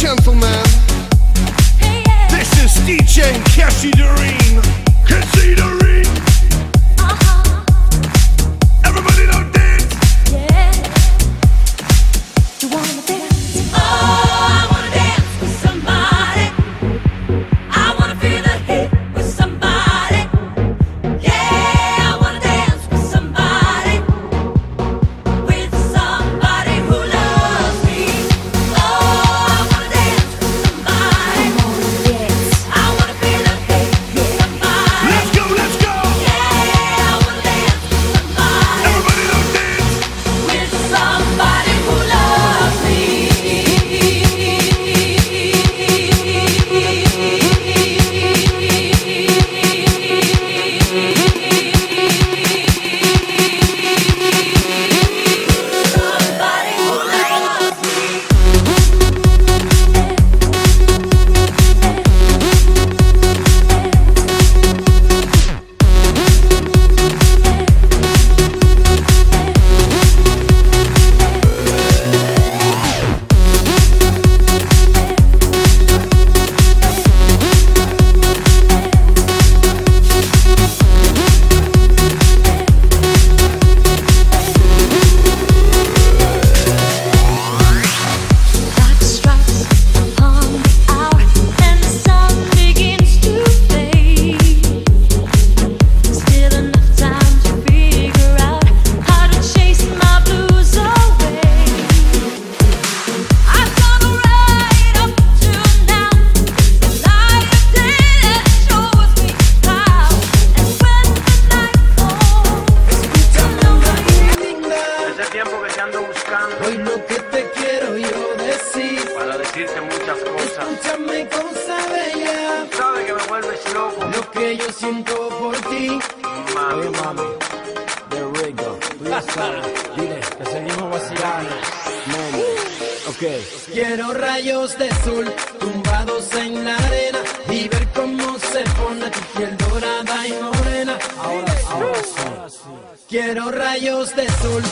gentlemen, this is DJ Cassie Doreen. Cassie Doreen. Hoy lo que te quiero yo decir, para decirte muchas cosas. escúchame cosa bella, Sabes que me vuelves loco, lo que yo siento por ti. mami. mami, de Rigo, dile que seguimos vacilando, man. Ok, Quiero rayos de sol tumbados en la arena y ver cómo se pone tu piel dorada y morena. ahora, ahora sí. Quiero rayos de sol